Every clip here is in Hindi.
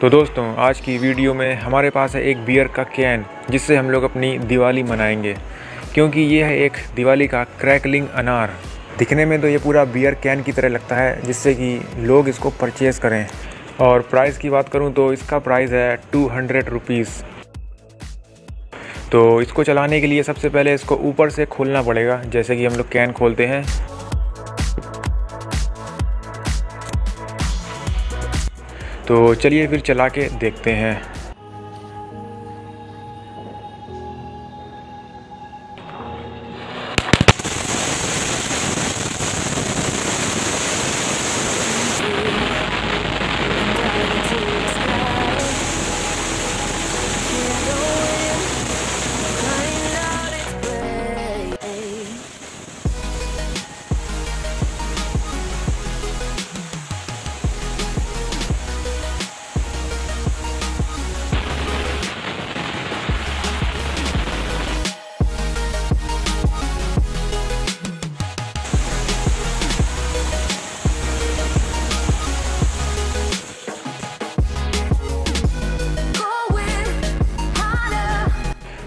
तो दोस्तों, आज की वीडियो में हमारे पास है एक बियर का कैन जिससे हम लोग अपनी दिवाली मनाएँगे। क्योंकि ये है एक दिवाली का क्रैकलिंग अनार। दिखने में तो ये पूरा बियर कैन की तरह लगता है, जिससे कि लोग इसको परचेज़ करें। और प्राइस की बात करूँ तो इसका प्राइस है टू हंड्रेड रुपीज़ तो इसको चलाने के लिए सबसे पहले इसको ऊपर से खोलना पड़ेगा, जैसे कि हम लोग कैन खोलते हैं। तो चलिए फिर चला के देखते हैं।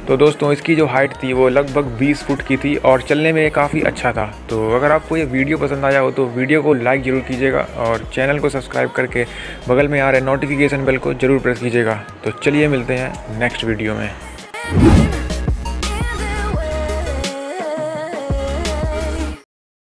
तो दोस्तों, इसकी जो हाइट थी वो लगभग 20 फुट की थी और चलने में काफ़ी अच्छा था। तो अगर आपको ये वीडियो पसंद आया हो तो वीडियो को लाइक ज़रूर कीजिएगा और चैनल को सब्सक्राइब करके बगल में आ रहे नोटिफिकेशन बेल को ज़रूर प्रेस कीजिएगा। तो चलिए मिलते हैं नेक्स्ट वीडियो में।